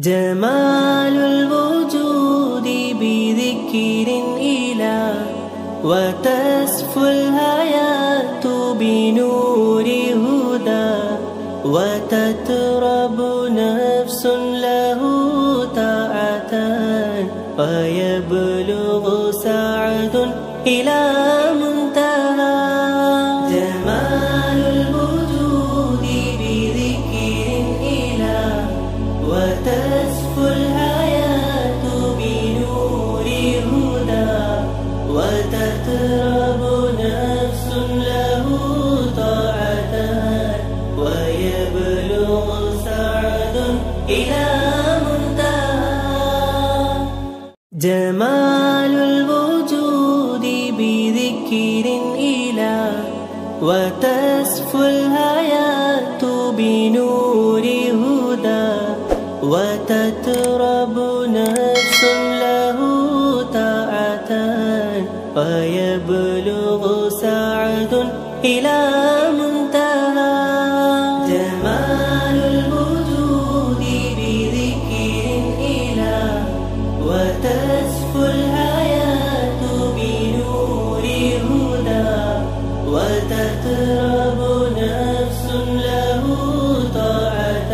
جمال الوجود بذكر إله وتسفو الحياة بنور هدى وتترب نفس له طاعة ويبلغ سعد إلى إلى منتهى جمال الوجود بذكر إله وتسفو الحياة بنور هدى وتترب نفس له طاعة ويبلغ سعد إلى بنور هدى وتترب نفس له طاعة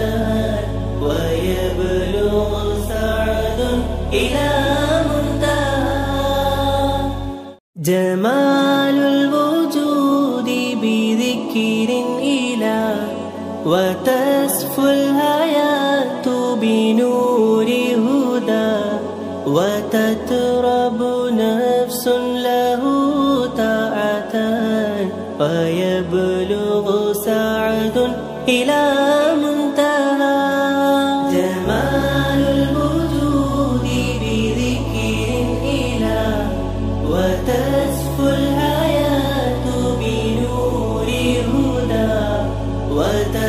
ويبلغ سعد إلى منتهى. جمال الوجود بذكر إله وتسفو الحياة بنور وتترب نفس له طاعة ويبلغ سعد إلى منتهى. جمال الوجود بذكر إله وتسفو الحياة بنور هدى وتترب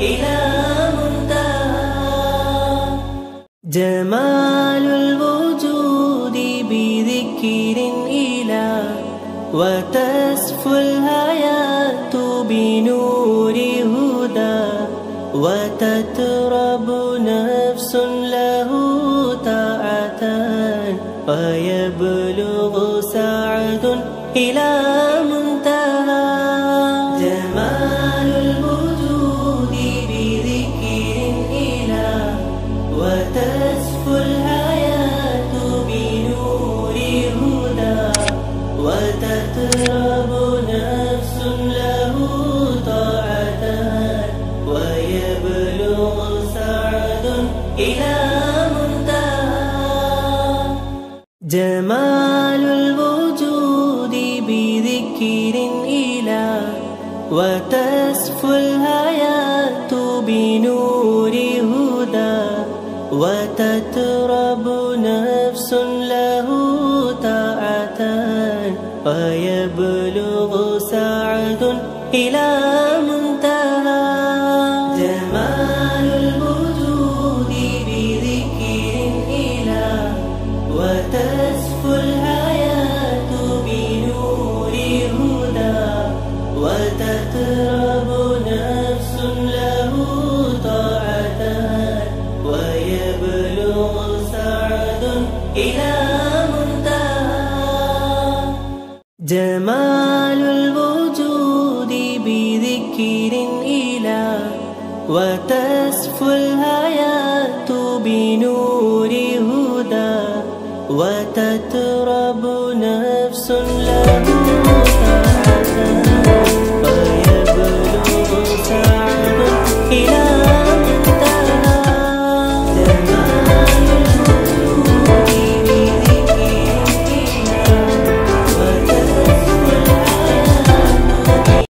إلى جمال الوجود بذكر إله وتسفو الحياة بنور هدى وتترب نفس له طاعة ويبلغ سعد إلى إلى منتهى جمال الوجود بذكر إله وتسفو الحياة بنور هدى وتترب نفس له طاعة ويبلغ سعد إلى جمال الوجود بذكر إله وتسفو الحياة بنور هدى وتترب نفس له